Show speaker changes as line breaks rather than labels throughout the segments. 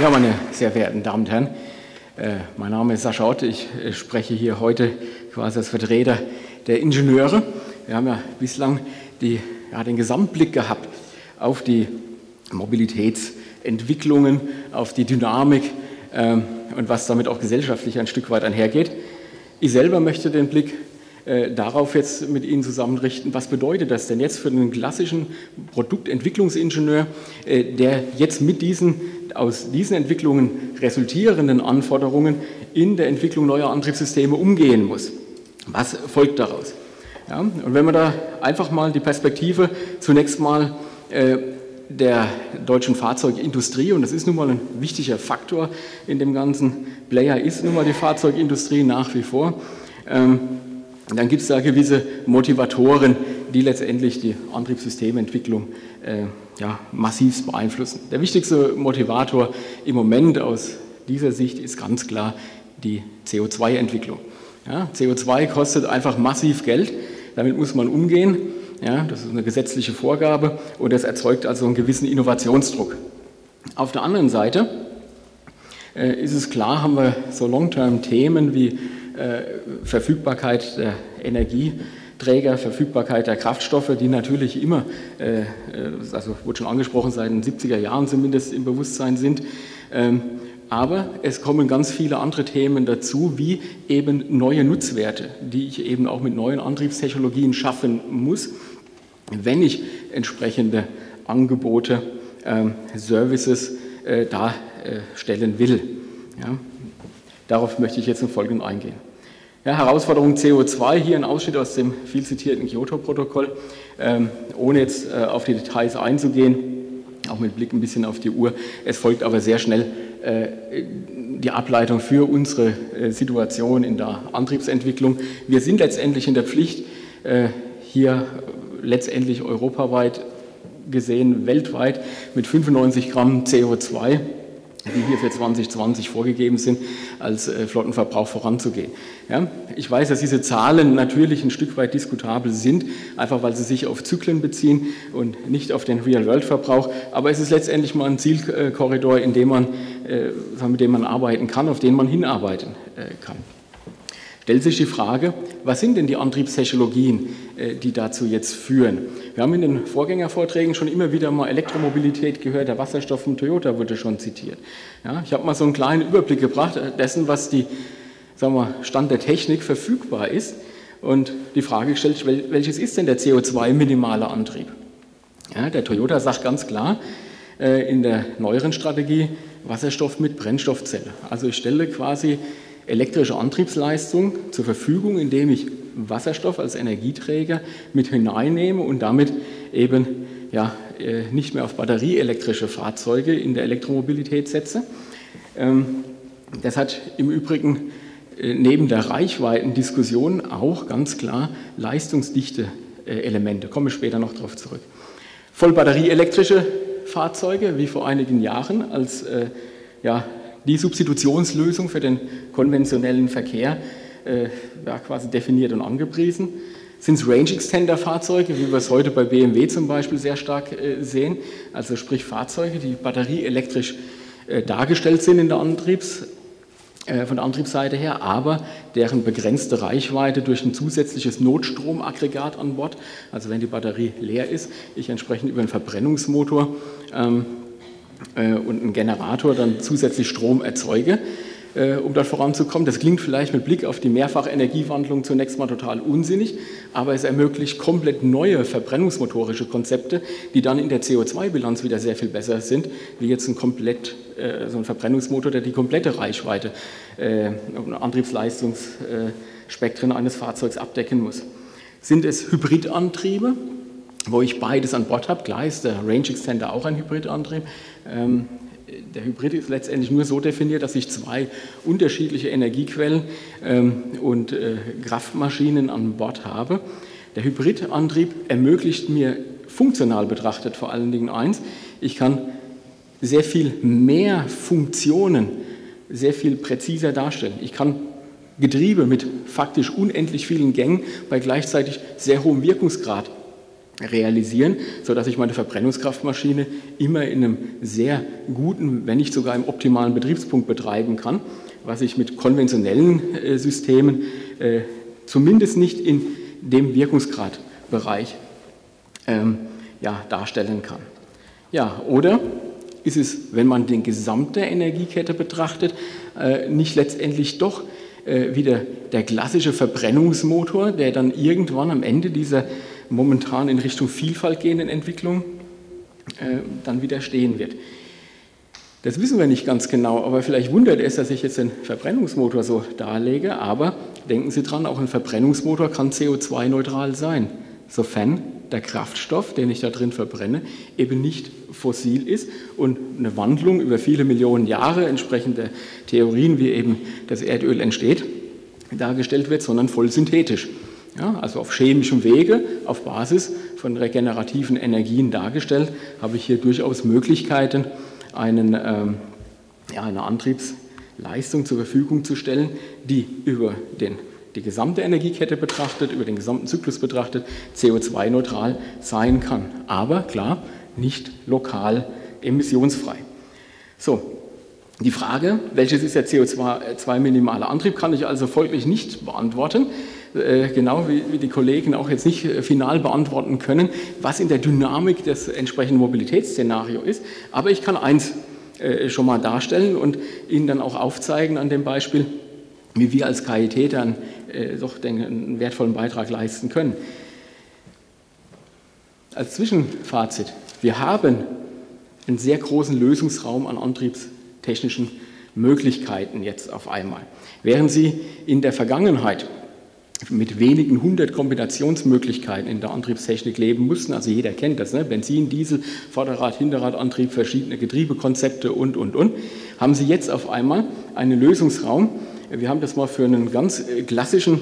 Ja, meine sehr verehrten Damen und Herren, äh, mein Name ist Sascha Ott. Ich äh, spreche hier heute quasi als Vertreter der Ingenieure. Wir haben ja bislang die, ja, den Gesamtblick gehabt auf die Mobilitätsentwicklungen, auf die Dynamik ähm, und was damit auch gesellschaftlich ein Stück weit einhergeht. Ich selber möchte den Blick äh, darauf jetzt mit Ihnen zusammenrichten, was bedeutet das denn jetzt für einen klassischen Produktentwicklungsingenieur, äh, der jetzt mit diesen aus diesen Entwicklungen resultierenden Anforderungen in der Entwicklung neuer Antriebssysteme umgehen muss. Was folgt daraus? Ja, und wenn wir da einfach mal die Perspektive zunächst mal äh, der deutschen Fahrzeugindustrie, und das ist nun mal ein wichtiger Faktor in dem ganzen Player, ist nun mal die Fahrzeugindustrie nach wie vor. Ähm, dann gibt es da gewisse Motivatoren, die letztendlich die Antriebssystementwicklung äh, ja, massiv beeinflussen. Der wichtigste Motivator im Moment aus dieser Sicht ist ganz klar die CO2-Entwicklung. Ja, CO2 kostet einfach massiv Geld, damit muss man umgehen. Ja, das ist eine gesetzliche Vorgabe und das erzeugt also einen gewissen Innovationsdruck. Auf der anderen Seite äh, ist es klar, haben wir so Long-Term-Themen wie äh, Verfügbarkeit der Energieträger, Verfügbarkeit der Kraftstoffe, die natürlich immer, äh, also wurde schon angesprochen, seit den 70er Jahren zumindest im Bewusstsein sind. Ähm, aber es kommen ganz viele andere Themen dazu, wie eben neue Nutzwerte, die ich eben auch mit neuen Antriebstechnologien schaffen muss, wenn ich entsprechende Angebote, ähm, Services äh, darstellen will. Ja. Darauf möchte ich jetzt im Folgenden eingehen. Ja, Herausforderung CO2, hier ein Ausschnitt aus dem viel zitierten Kyoto-Protokoll, ähm, ohne jetzt äh, auf die Details einzugehen, auch mit Blick ein bisschen auf die Uhr. Es folgt aber sehr schnell äh, die Ableitung für unsere äh, Situation in der Antriebsentwicklung. Wir sind letztendlich in der Pflicht, äh, hier letztendlich europaweit gesehen, weltweit mit 95 Gramm CO2 die hier für 2020 vorgegeben sind, als äh, Flottenverbrauch voranzugehen. Ja, ich weiß, dass diese Zahlen natürlich ein Stück weit diskutabel sind, einfach weil sie sich auf Zyklen beziehen und nicht auf den Real-World-Verbrauch, aber es ist letztendlich mal ein Zielkorridor, in dem man, äh, mit dem man arbeiten kann, auf den man hinarbeiten äh, kann stellt sich die Frage, was sind denn die Antriebstechnologien, äh, die dazu jetzt führen? Wir haben in den Vorgängervorträgen schon immer wieder mal Elektromobilität gehört, der Wasserstoff von Toyota wurde schon zitiert. Ja, ich habe mal so einen kleinen Überblick gebracht dessen, was die sagen wir, Stand der Technik verfügbar ist und die Frage gestellt, welches ist denn der CO2-minimale Antrieb? Ja, der Toyota sagt ganz klar äh, in der neueren Strategie Wasserstoff mit Brennstoffzelle. Also ich stelle quasi elektrische Antriebsleistung zur Verfügung, indem ich Wasserstoff als Energieträger mit hineinnehme und damit eben ja, äh, nicht mehr auf batterieelektrische Fahrzeuge in der Elektromobilität setze. Ähm, das hat im Übrigen äh, neben der Reichweitendiskussion auch ganz klar leistungsdichte äh, Elemente. Komme später noch darauf zurück. Vollbatterieelektrische Fahrzeuge, wie vor einigen Jahren, als ja, die Substitutionslösung für den konventionellen Verkehr äh, ja, quasi definiert und angepriesen. Sind es Range-Extender-Fahrzeuge, wie wir es heute bei BMW zum Beispiel sehr stark äh, sehen, also sprich Fahrzeuge, die batterieelektrisch äh, dargestellt sind in der Antriebs, äh, von der Antriebsseite her, aber deren begrenzte Reichweite durch ein zusätzliches Notstromaggregat an Bord, also wenn die Batterie leer ist, ich entsprechend über einen Verbrennungsmotor ähm, äh, und einen Generator dann zusätzlich Strom erzeuge, äh, um dort voranzukommen. Das klingt vielleicht mit Blick auf die Mehrfachenergiewandlung zunächst mal total unsinnig, aber es ermöglicht komplett neue verbrennungsmotorische Konzepte, die dann in der CO2-Bilanz wieder sehr viel besser sind, wie jetzt ein komplett äh, so ein Verbrennungsmotor, der die komplette Reichweite und Antriebsleistungsspektren eines Fahrzeugs abdecken muss. Sind es Hybridantriebe? Wo ich beides an Bord habe. Klar ist der Range Extender auch ein Hybridantrieb. Ähm, der Hybrid ist letztendlich nur so definiert, dass ich zwei unterschiedliche Energiequellen ähm, und äh, Kraftmaschinen an Bord habe. Der Hybridantrieb ermöglicht mir funktional betrachtet vor allen Dingen eins, ich kann sehr viel mehr Funktionen sehr viel präziser darstellen. Ich kann Getriebe mit faktisch unendlich vielen Gängen bei gleichzeitig sehr hohem Wirkungsgrad realisieren, sodass ich meine Verbrennungskraftmaschine immer in einem sehr guten, wenn nicht sogar im optimalen Betriebspunkt betreiben kann, was ich mit konventionellen äh, Systemen äh, zumindest nicht in dem Wirkungsgradbereich ähm, ja, darstellen kann. Ja, oder ist es, wenn man die gesamte Energiekette betrachtet, äh, nicht letztendlich doch äh, wieder der klassische Verbrennungsmotor, der dann irgendwann am Ende dieser momentan in Richtung Vielfalt gehenden Entwicklung äh, dann wieder stehen wird. Das wissen wir nicht ganz genau, aber vielleicht wundert es, dass ich jetzt den Verbrennungsmotor so darlege, aber denken Sie dran, auch ein Verbrennungsmotor kann CO2-neutral sein, sofern der Kraftstoff, den ich da drin verbrenne, eben nicht fossil ist und eine Wandlung über viele Millionen Jahre entsprechend der Theorien, wie eben das Erdöl entsteht, dargestellt wird, sondern voll synthetisch. Ja, also auf chemischem Wege, auf Basis von regenerativen Energien dargestellt, habe ich hier durchaus Möglichkeiten, einen, ähm, ja, eine Antriebsleistung zur Verfügung zu stellen, die über den, die gesamte Energiekette betrachtet, über den gesamten Zyklus betrachtet, CO2-neutral sein kann. Aber klar, nicht lokal emissionsfrei. So, die Frage, welches ist der CO2-minimale Antrieb, kann ich also folglich nicht beantworten. Äh, genau wie, die Kollegen auch jetzt nicht äh, final beantworten können, was in der Dynamik des entsprechenden Mobilitätsszenarios ist. Aber ich kann eins äh, schon mal darstellen und Ihnen dann auch aufzeigen an dem Beispiel, wie wir als KIT dann doch einen wertvollen Beitrag leisten können. Als Zwischenfazit, wir haben einen sehr großen Lösungsraum an antriebstechnischen Möglichkeiten jetzt auf einmal. Während Sie in der Vergangenheit mit wenigen hundert Kombinationsmöglichkeiten in der Antriebstechnik leben mussten. Also jeder kennt das, ne? Benzin, Diesel, Vorderrad, Hinterradantrieb, verschiedene Getriebekonzepte und, und, und. Haben Sie jetzt auf einmal einen Lösungsraum. Wir haben das mal für einen ganz äh, klassischen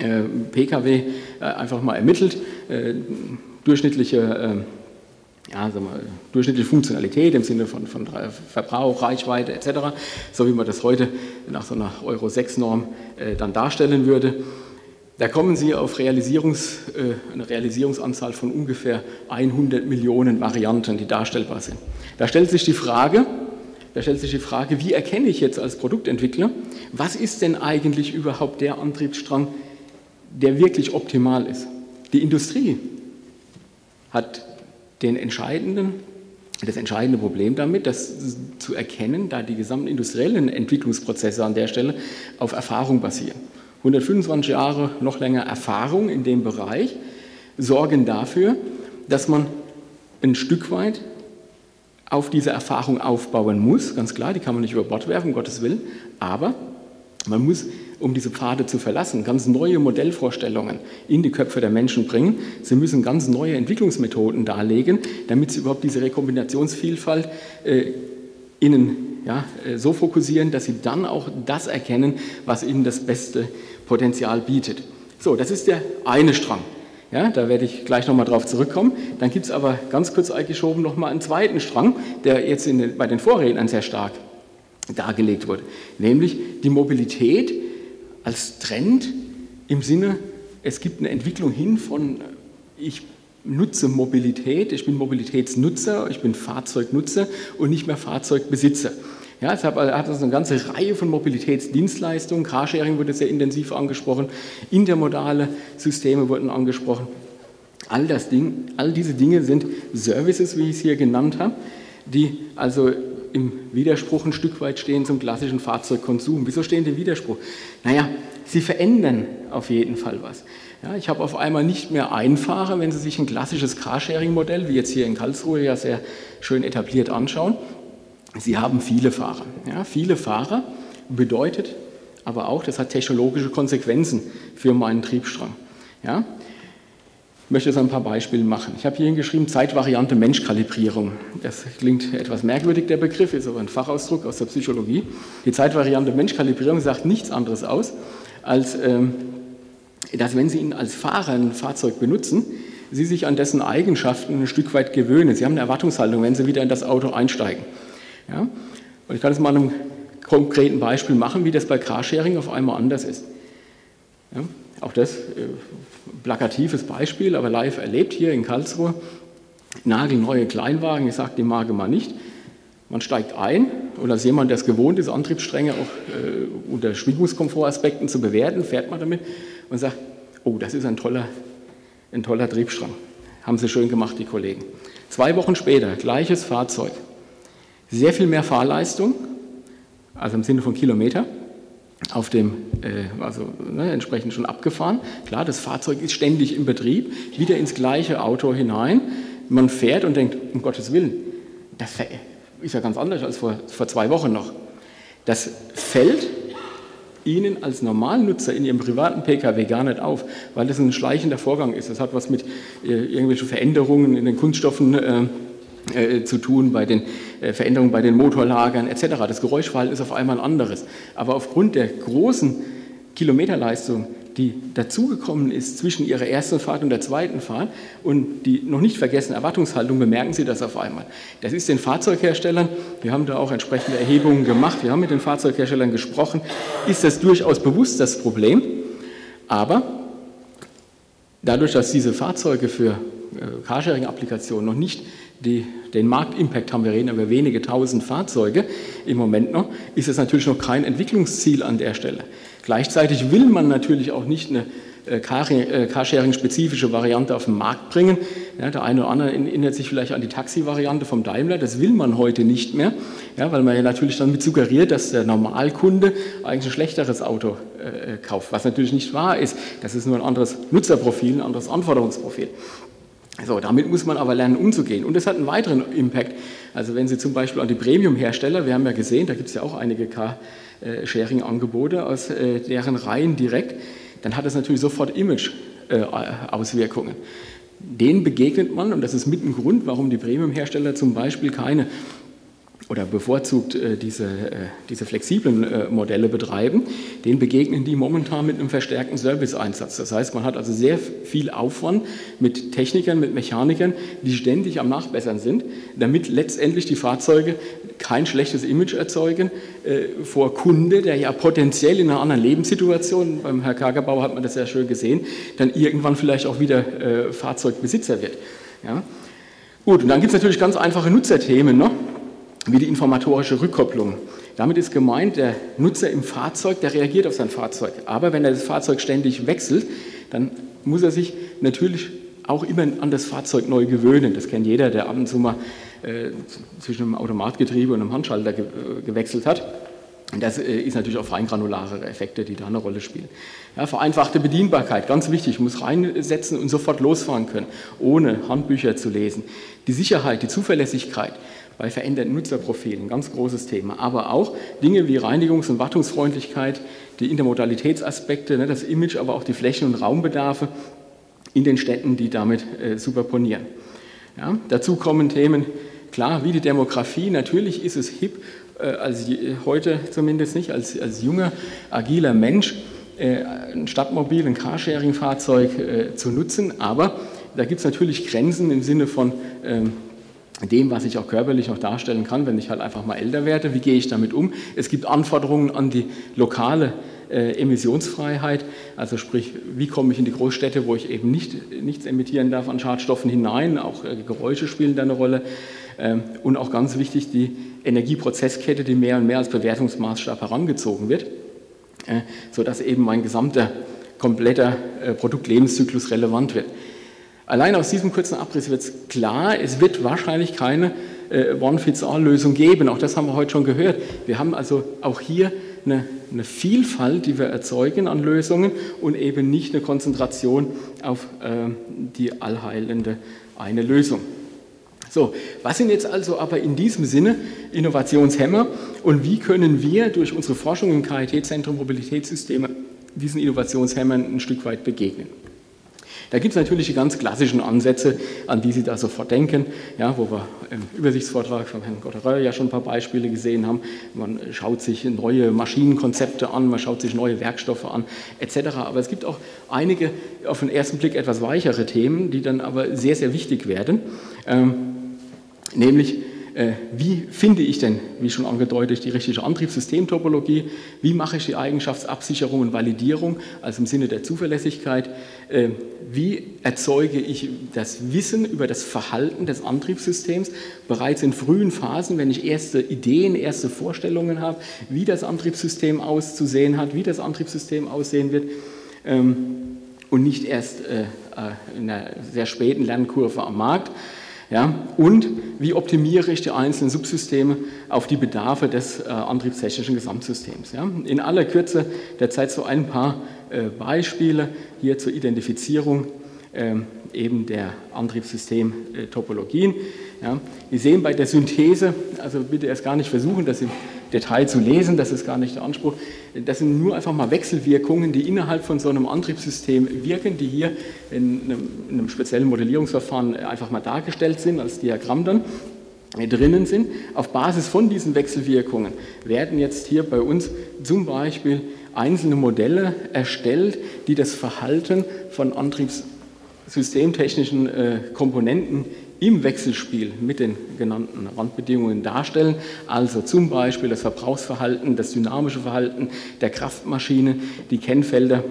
äh, Pkw äh, einfach mal ermittelt. Äh, durchschnittliche äh, ja, sagen wir, durchschnittliche Funktionalität im Sinne von, von Verbrauch, Reichweite etc., so wie man das heute nach so einer Euro 6-Norm äh, dann darstellen würde. Da kommen Sie auf Realisierungs, äh, eine Realisierungsanzahl von ungefähr 100 Millionen Varianten, die darstellbar sind. Da stellt sich die Frage, da stellt sich die Frage, wie erkenne ich jetzt als Produktentwickler, was ist denn eigentlich überhaupt der Antriebsstrang, der wirklich optimal ist? Die Industrie hat den entscheidenden, das entscheidende Problem damit, das zu erkennen, da die gesamten industriellen Entwicklungsprozesse an der Stelle auf Erfahrung basieren. 125 Jahre noch länger Erfahrung in dem Bereich sorgen dafür, dass man ein Stück weit auf diese Erfahrung aufbauen muss. Ganz klar, die kann man nicht über Bord werfen, um Gottes Willen, aber man muss um diese Pfade zu verlassen, ganz neue Modellvorstellungen in die Köpfe der Menschen bringen. Sie müssen ganz neue Entwicklungsmethoden darlegen, damit sie überhaupt diese Rekombinationsvielfalt äh, ihnen ja, äh, so fokussieren, dass sie dann auch das erkennen, was ihnen das beste Potenzial bietet. So, das ist der eine Strang. Ja, da werde ich gleich nochmal drauf zurückkommen. Dann gibt es aber ganz kurz eingeschoben nochmal einen zweiten Strang, der jetzt in, bei den Vorrednern sehr stark dargelegt wurde, nämlich die Mobilität als Trend im Sinne, es gibt eine Entwicklung hin von, ich nutze Mobilität, ich bin Mobilitätsnutzer, ich bin Fahrzeugnutzer und nicht mehr Fahrzeugbesitzer. Ja, deshalb hat es eine ganze Reihe von Mobilitätsdienstleistungen, Carsharing wurde sehr intensiv angesprochen, intermodale Systeme wurden angesprochen. All, das Ding, all diese Dinge sind Services, wie ich es hier genannt habe, die also im Widerspruch ein Stück weit stehen zum klassischen Fahrzeugkonsum. Wieso stehen die im Widerspruch? Naja, sie verändern auf jeden Fall was. Ja, ich habe auf einmal nicht mehr einen Fahrer, wenn Sie sich ein klassisches Carsharing-Modell, wie jetzt hier in Karlsruhe ja sehr schön etabliert anschauen. Sie haben viele Fahrer. Ja, viele Fahrer bedeutet aber auch, das hat technologische Konsequenzen für meinen Triebstrang. Ja, ich möchte jetzt ein paar Beispiele machen. Ich habe hier hingeschrieben Zeitvariante Menschkalibrierung. Das klingt etwas merkwürdig, der Begriff, ist aber ein Fachausdruck aus der Psychologie. Die Zeitvariante Menschkalibrierung sagt nichts anderes aus, als ähm, dass wenn Sie ihn als Fahrer ein Fahrzeug benutzen, Sie sich an dessen Eigenschaften ein Stück weit gewöhnen. Sie haben eine Erwartungshaltung, wenn Sie wieder in das Auto einsteigen. Ja? Und ich kann es mal an einem konkreten Beispiel machen, wie das bei Carsharing auf einmal anders ist. Ja? Auch das äh, plakatives Beispiel, aber live erlebt hier in Karlsruhe. Nagelneue Kleinwagen, ich sage die Marke mal nicht. Man steigt ein und als jemand, der es gewohnt ist, Antriebsstränge auch äh, unter Schwingungskomfortaspekten zu bewerten, fährt man damit und sagt, oh, das ist ein toller, ein toller Triebstrang. Haben sie schön gemacht, die Kollegen. Zwei Wochen später, gleiches Fahrzeug. Sehr viel mehr Fahrleistung, also im Sinne von Kilometer, auf dem, äh, also ne, entsprechend schon abgefahren. Klar, das Fahrzeug ist ständig im Betrieb, wieder ins gleiche Auto hinein. Man fährt und denkt, um Gottes Willen, das ist ja ganz anders als vor, vor zwei Wochen noch. Das fällt Ihnen als Normalnutzer in Ihrem privaten Pkw gar nicht auf, weil das ein schleichender Vorgang ist. Das hat was mit äh, irgendwelchen Veränderungen in den Kunststoffen äh, äh, zu tun, bei den äh, Veränderungen bei den Motorlagern etc. Das Geräuschverhalten ist auf einmal ein anderes. Aber aufgrund der großen Kilometerleistung die dazugekommen ist zwischen ihrer ersten Fahrt und der zweiten Fahrt und die noch nicht vergessene Erwartungshaltung, bemerken Sie das auf einmal. Das ist den Fahrzeugherstellern, wir haben da auch entsprechende Erhebungen gemacht, wir haben mit den Fahrzeugherstellern gesprochen, ist das durchaus bewusst das Problem, aber dadurch, dass diese Fahrzeuge für Carsharing-Applikationen noch nicht die, den Marktimpact haben, wir reden über wenige tausend Fahrzeuge im Moment noch, ist es natürlich noch kein Entwicklungsziel an der Stelle. Gleichzeitig will man natürlich auch nicht eine äh, äh, Carsharing-spezifische Variante auf den Markt bringen. Ja, der eine oder andere erinnert sich vielleicht an die Taxi-Variante vom Daimler. Das will man heute nicht mehr, ja, weil man ja natürlich dann mit suggeriert, dass der Normalkunde eigentlich ein schlechteres Auto äh, kauft, was natürlich nicht wahr ist. Das ist nur ein anderes Nutzerprofil, ein anderes Anforderungsprofil. So, damit muss man aber lernen umzugehen. Und das hat einen weiteren Impact. Also wenn Sie zum Beispiel an die Premium-Hersteller, wir haben ja gesehen, da gibt es ja auch einige Car äh, Sharing-Angebote aus äh, deren Reihen direkt, dann hat das natürlich sofort Image-Auswirkungen. Äh, Denen begegnet man, und das ist mit ein Grund, warum die Premium-Hersteller zum Beispiel keine oder bevorzugt äh, diese, äh, diese flexiblen äh, Modelle betreiben, denen begegnen die momentan mit einem verstärkten Serviceeinsatz. Das heißt, man hat also sehr viel Aufwand mit Technikern, mit Mechanikern, die ständig am Nachbessern sind, damit letztendlich die Fahrzeuge kein schlechtes Image erzeugen vor Kunde, der ja potenziell in einer anderen Lebenssituation, beim Herr Kagerbauer hat man das sehr schön gesehen, dann irgendwann vielleicht auch wieder Fahrzeugbesitzer wird. Ja? Gut, und dann gibt es natürlich ganz einfache Nutzerthemen. Ne? Wie die informatorische Rückkopplung. Damit ist gemeint, der Nutzer im Fahrzeug, der reagiert auf sein Fahrzeug. Aber wenn er das Fahrzeug ständig wechselt, dann muss er sich natürlich auch immer an das Fahrzeug neu gewöhnen. Das kennt jeder, der ab und zu mal äh, zwischen einem Automatgetriebe und einem Handschalter ge äh, gewechselt hat. Und das äh, ist natürlich auch feingranulare Effekte, die da eine Rolle spielen. Ja, vereinfachte Bedienbarkeit, ganz wichtig, ich muss reinsetzen und sofort losfahren können, ohne Handbücher zu lesen. Die Sicherheit, die Zuverlässigkeit, bei veränderten Nutzerprofilen, ganz großes Thema. Aber auch Dinge wie Reinigungs- und Wartungsfreundlichkeit, die Intermodalitätsaspekte, ne, das Image, aber auch die Flächen- und Raumbedarfe in den Städten, die damit äh, superponieren. Ja, dazu kommen Themen, klar, wie die Demografie. Natürlich ist es hip, äh, als heute zumindest nicht, als, als junger, agiler Mensch, äh, ein Stadtmobil, ein Carsharing-Fahrzeug äh, zu nutzen. Aber da gibt es natürlich Grenzen im Sinne von ähm, dem, was ich auch körperlich noch darstellen kann, wenn ich halt einfach mal älter werde. Wie gehe ich damit um? Es gibt Anforderungen an die lokale äh, Emissionsfreiheit, also sprich, wie komme ich in die Großstädte, wo ich eben nicht, nichts emittieren darf an Schadstoffen hinein, auch äh, Geräusche spielen da eine Rolle. Ähm, und auch ganz wichtig, die Energieprozesskette, die mehr und mehr als Bewertungsmaßstab herangezogen wird, äh, sodass eben mein gesamter, kompletter äh, Produktlebenszyklus relevant wird. Allein aus diesem kurzen Abriss wird es klar, es wird wahrscheinlich keine äh, One-Fits-All-Lösung geben. Auch das haben wir heute schon gehört. Wir haben also auch hier eine, eine, Vielfalt, die wir erzeugen an Lösungen und eben nicht eine Konzentration auf äh, die allheilende eine Lösung. So, was sind jetzt also aber in diesem Sinne Innovationshemmer und wie können wir durch unsere Forschung im KIT-Zentrum Mobilitätssysteme diesen Innovationshemmern ein Stück weit begegnen? Da gibt es natürlich die ganz klassischen Ansätze, an die Sie da sofort denken, ja, wo wir im Übersichtsvortrag von Herrn Gottereuer ja schon ein paar Beispiele gesehen haben. Man schaut sich neue Maschinenkonzepte an, man schaut sich neue Werkstoffe an, etc. Aber es gibt auch einige auf den ersten Blick etwas weichere Themen, die dann aber sehr, sehr wichtig werden, ähm, nämlich wie finde ich denn, wie schon angedeutet, die richtige Antriebssystemtopologie, wie mache ich die Eigenschaftsabsicherung und Validierung, also im Sinne der Zuverlässigkeit, äh, wie erzeuge ich das Wissen über das Verhalten des Antriebssystems bereits in frühen Phasen, wenn ich erste Ideen, erste Vorstellungen habe, wie das Antriebssystem auszusehen hat, wie das Antriebssystem aussehen wird ähm, und nicht erst in einer sehr späten Lernkurve am Markt. Ja, und wie optimiere ich die einzelnen Subsysteme auf die Bedarfe des äh, antriebstechnischen Gesamtsystems. Ja. In aller Kürze derzeit so ein paar äh, Beispiele hier zur Identifizierung äh, eben der Antriebssystem-Topologien. Ja. Sie sehen bei der Synthese, also bitte erst gar nicht versuchen, dass Sie Detail zu lesen, das ist gar nicht der Anspruch. Das sind nur einfach mal Wechselwirkungen, die innerhalb von so einem Antriebssystem wirken, die hier in einem, in einem speziellen Modellierungsverfahren einfach mal dargestellt sind als Diagramm dann drinnen sind. Auf Basis von diesen Wechselwirkungen werden jetzt hier bei uns zum Beispiel einzelne Modelle erstellt, die das Verhalten von antriebssystemtechnischen äh, Komponenten im Wechselspiel mit den genannten Randbedingungen darstellen, also zum Beispiel das Verbrauchsverhalten, das dynamische Verhalten der Kraftmaschine, die Kennfelder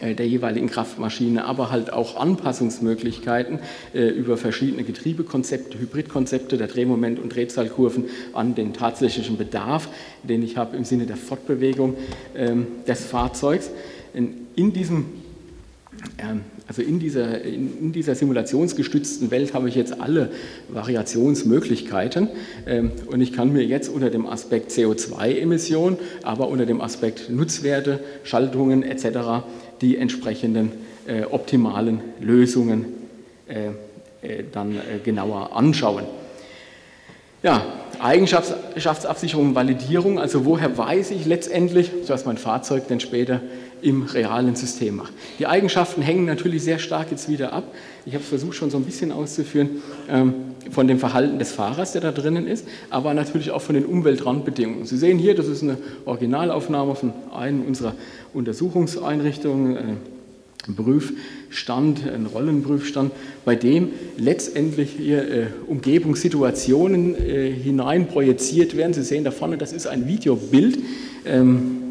äh, der jeweiligen Kraftmaschine, aber halt auch Anpassungsmöglichkeiten äh, über verschiedene Getriebekonzepte, Hybridkonzepte der Drehmoment- und Drehzahlkurven an den tatsächlichen Bedarf, den ich habe im Sinne der Fortbewegung ähm, des Fahrzeugs. In diesem also in dieser, in dieser simulationsgestützten Welt habe ich jetzt alle Variationsmöglichkeiten ähm, und ich kann mir jetzt unter dem Aspekt CO2-Emission, aber unter dem Aspekt Nutzwerte, Schaltungen etc. die entsprechenden äh, optimalen Lösungen äh, äh, dann genauer anschauen. Ja, Eigenschaftsabsicherung, Validierung, also woher weiß ich letztendlich, was mein Fahrzeug denn später im realen System macht. Die Eigenschaften hängen natürlich sehr stark jetzt wieder ab. Ich habe es versucht schon so ein bisschen auszuführen ähm, von dem Verhalten des Fahrers, der da drinnen ist, aber natürlich auch von den Umweltrandbedingungen. Sie sehen hier, das ist eine Originalaufnahme von einem unserer Untersuchungseinrichtungen. Äh, Prüfstand, ein Rollenprüfstand, bei dem letztendlich hier äh, Umgebungssituationen äh, hinein projiziert werden. Sie sehen da vorne, das ist ein Videobild. Ähm,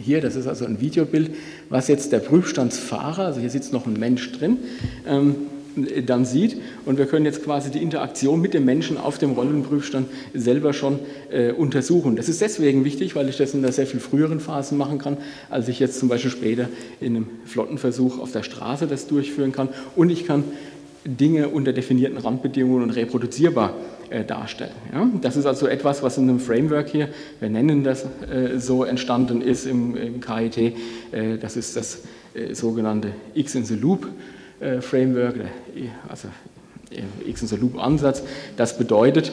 hier, das ist also ein Videobild, was jetzt der Prüfstandsfahrer, also hier sitzt noch ein Mensch drin, ähm, dann sieht. Und wir können jetzt quasi die Interaktion mit dem Menschen auf dem Rollenprüfstand selber schon äh, untersuchen. Das ist deswegen wichtig, weil ich das in einer sehr viel früheren Phase machen kann, als ich jetzt zum Beispiel später in einem Flottenversuch auf der Straße das durchführen kann. Und ich kann Dinge unter definierten Randbedingungen und reproduzierbar äh, darstellen. Ja? Das ist also etwas, was in einem Framework hier, wir nennen das äh, so, entstanden ist im, im KIT. Äh, das ist das äh, sogenannte X in the Loop äh, Framework, also äh, X in the Loop Ansatz. Das bedeutet,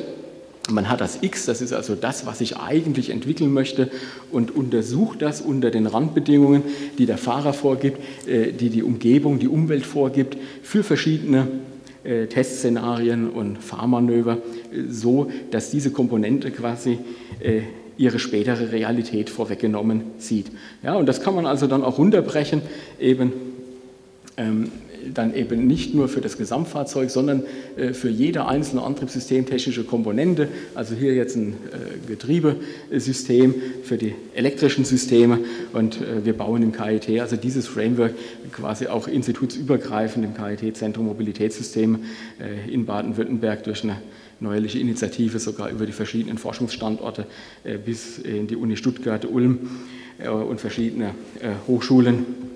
man hat das X, das ist also das, was ich eigentlich entwickeln möchte und untersucht das unter den Randbedingungen, die der Fahrer vorgibt, die die Umgebung, die Umwelt vorgibt, für verschiedene äh, Testszenarien und Fahrmanöver, äh, so dass diese Komponente quasi äh, ihre spätere Realität vorweggenommen sieht. Ja, und das kann man also dann auch runterbrechen, eben dann eben nicht nur für das Gesamtfahrzeug, sondern äh, für jede einzelne antriebssystemtechnische Komponente, also hier jetzt ein äh, Getriebesystem für die elektrischen Systeme und äh, wir bauen im KIT also dieses Framework quasi auch institutsübergreifend im KIT Zentrum Mobilitätssysteme in Baden-Württemberg durch eine neuerliche Initiative sogar über die verschiedenen Forschungsstandorte bis in die Uni Stuttgart, Ulm und verschiedene Hochschulen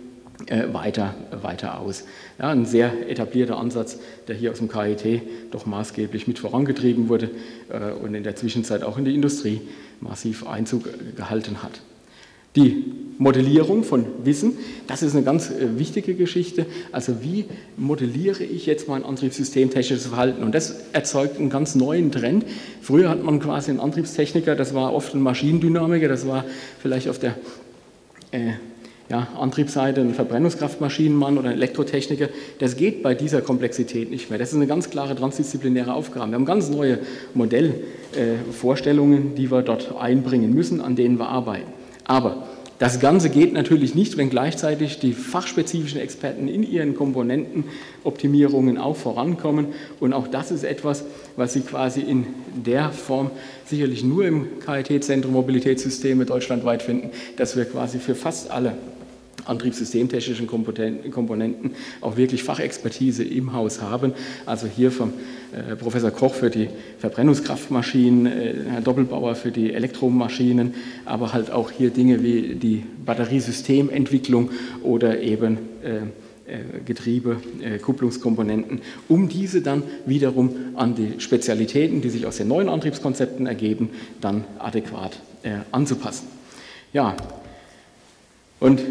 weiter, weiter aus. Ja, ein sehr etablierter Ansatz, der hier aus dem KIT doch maßgeblich mit vorangetrieben wurde äh, und in der Zwischenzeit auch in die Industrie massiv Einzug gehalten hat. Die Modellierung von Wissen, das ist eine ganz äh, wichtige Geschichte. Also wie modelliere ich jetzt mein Antriebssystem technisches Verhalten? Und das erzeugt einen ganz neuen Trend. Früher hat man quasi einen Antriebstechniker, das war oft ein Maschinendynamiker, das war vielleicht auf der äh, ja, Antriebsseite, ein Verbrennungskraftmaschinenmann oder ein Elektrotechniker, das geht bei dieser Komplexität nicht mehr. Das ist eine ganz klare transdisziplinäre Aufgabe. Wir haben ganz neue Modellvorstellungen, äh, die wir dort einbringen müssen, an denen wir arbeiten. Aber Das Ganze geht natürlich nicht, wenn gleichzeitig die fachspezifischen Experten in ihren Komponentenoptimierungen auch vorankommen. Und auch das ist etwas, was Sie quasi in der Form sicherlich nur im KIT-Zentrum Mobilitätssysteme deutschlandweit finden, dass wir quasi für fast alle antriebssystemtechnischen Komponenten auch wirklich Fachexpertise im Haus haben. Also hier vom äh, Professor Koch für die Verbrennungskraftmaschinen, äh, Herr Doppelbauer für die Elektromaschinen, aber halt auch hier Dinge wie die Batteriesystementwicklung oder eben äh, Getriebe, Kupplungskomponenten, um diese dann wiederum an die Spezialitäten, die sich aus den neuen Antriebskonzepten ergeben, dann adäquat anzupassen. Ja, und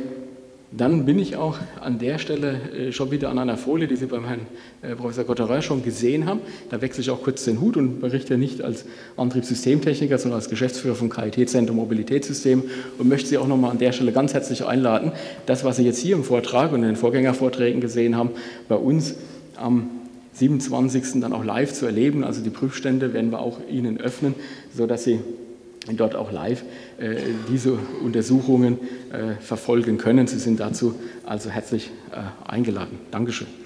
dann bin ich auch an der Stelle äh, schon wieder an einer Folie, die Sie beim Herrn äh, Professor Gotterer schon gesehen haben. Da wechsle ich auch kurz den Hut und berichte nicht als Antriebssystemtechniker, sondern als Geschäftsführer vom KIT-Zentrum Mobilitätssystem und möchte Sie auch nochmal an der Stelle ganz herzlich einladen, das, was Sie jetzt hier im Vortrag und in den Vorgängervorträgen gesehen haben, bei uns am 27. dann auch live zu erleben. Also die Prüfstände werden wir auch Ihnen öffnen, sodass Sie dort auch live äh, diese Untersuchungen äh, verfolgen können. Sie sind dazu also herzlich äh, eingeladen. Dankeschön.